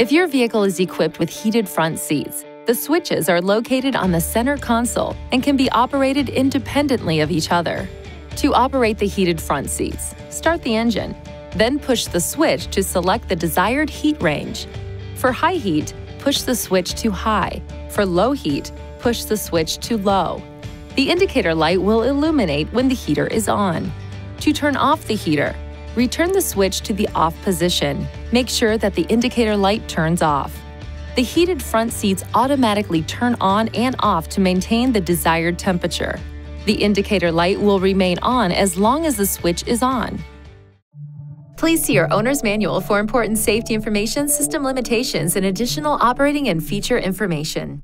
If your vehicle is equipped with heated front seats, the switches are located on the center console and can be operated independently of each other. To operate the heated front seats, start the engine, then push the switch to select the desired heat range. For high heat, push the switch to high. For low heat, push the switch to low. The indicator light will illuminate when the heater is on. To turn off the heater, return the switch to the off position. Make sure that the indicator light turns off. The heated front seats automatically turn on and off to maintain the desired temperature. The indicator light will remain on as long as the switch is on. Please see your owner's manual for important safety information, system limitations, and additional operating and feature information.